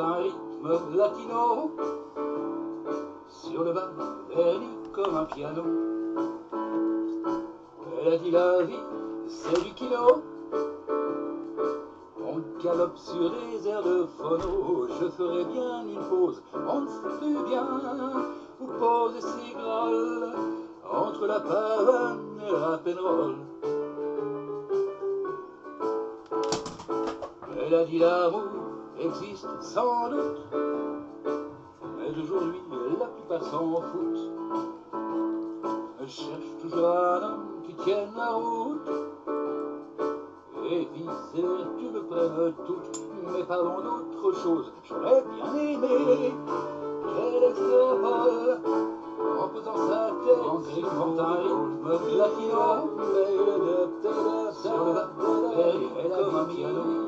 un rythme latino sur le bas vernis comme un piano. Elle a dit la vie, c'est du kino. On galope sur des airs de phono, je ferai bien une pause, on ne sait bien où poser ses grolles entre la pavane et la pénrole. Elle a dit l'amour existe sans doute, mais aujourd'hui la plupart s'en foutent. Elle cherche toujours un homme qui tienne la route. Et vice tu me prennes toutes, mais parlons d'autre chose. J'aurais bien aimé qu'elle extrapole en posant sa tête en griffant un rythme latino. Sur le bas, elle comme un piano.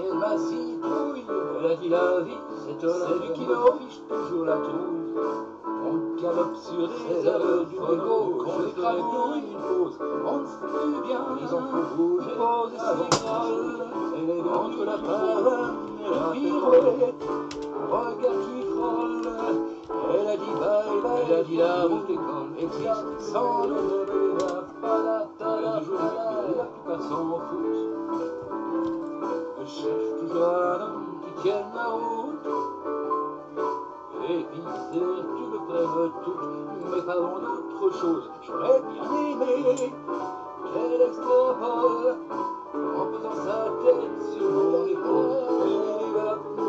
Elle m'a citrouille, elle a dit la vie, c'est du kilo, fiche toujours la trouille. On galope sur des airs du négo, qu'on écrabouille une pause, on ne sait plus bien, ils en font bouger, pose et signale, entre la pavane et la pirouette, regarde qui frôle, elle a dit bye bye, elle a dit la route école existe sans le la. Et puis c'est tu me prennes toutes, mais parlons d'autre chose. J'aurais bien aimé qu'elle extrapole en posant sa tête sur mon épaule.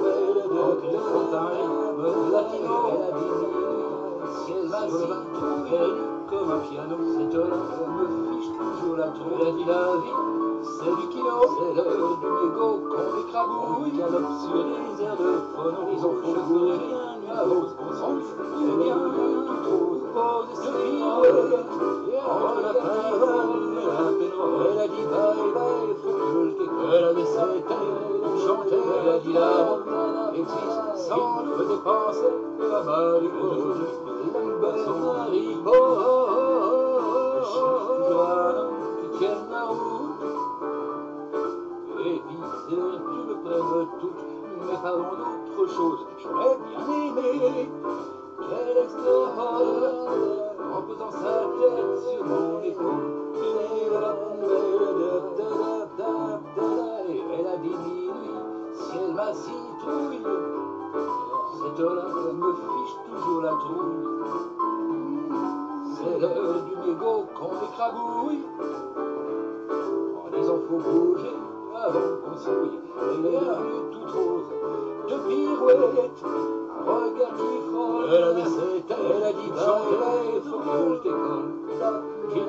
Elle font un rythme latino, elle a dit si elle m'a si comme un piano, cette heure me fiche toujours la la vie, c'est du kilo, c'est l'heure du qu'on écrabouille. Galope sur les airs de phono, ils en font le rien bien. Entre la la elle a dit bye bye, faut que je le décolle. Elle a dit la sans nous dépenser la balle Tu me prennes toutes, mais parlons d'autre chose. J'aurais bien aimé qu'elle extrapole en posant sa tête sur mon épaule. Et elle a dit minuit, si elle m'a cette heure-là me fiche toujours la trouille. C'est l'heure du mégot qu'on écrabouille. En disant faut avant. Elle est venue toute rose de pirouette. Regard qui frôle. Elle avait cette elle a dit que je décolle. Qu'il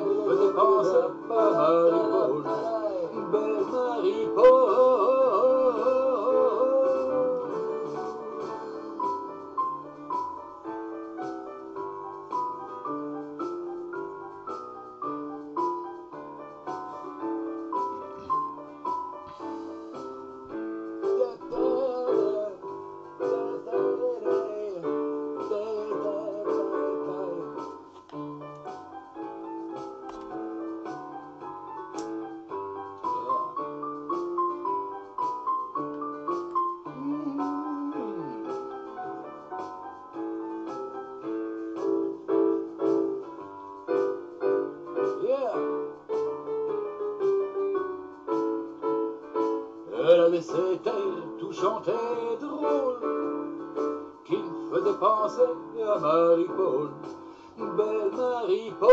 pas mal Elle avait cet air tout chanté drôle qui me faisait penser à Marie-Paul, belle Marie-Paul.